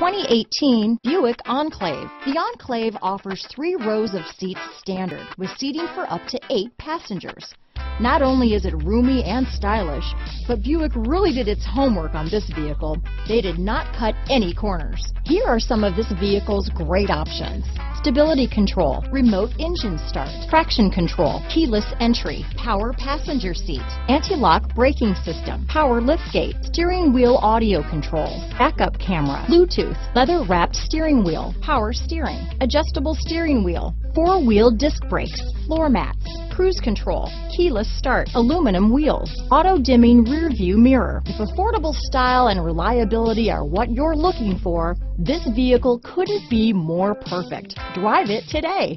2018 Buick Enclave. The Enclave offers three rows of seats standard with seating for up to eight passengers. Not only is it roomy and stylish, but Buick really did its homework on this vehicle. They did not cut any corners. Here are some of this vehicle's great options. Stability control, remote engine start, traction control, keyless entry, power passenger seat, anti-lock braking system, power liftgate, steering wheel audio control, backup camera, Bluetooth, leather wrapped steering wheel, power steering, adjustable steering wheel, four-wheel disc brakes, floor mats, cruise control, keyless start, aluminum wheels, auto dimming rear view mirror. If affordable style and reliability are what you're looking for, this vehicle couldn't be more perfect. Drive it today.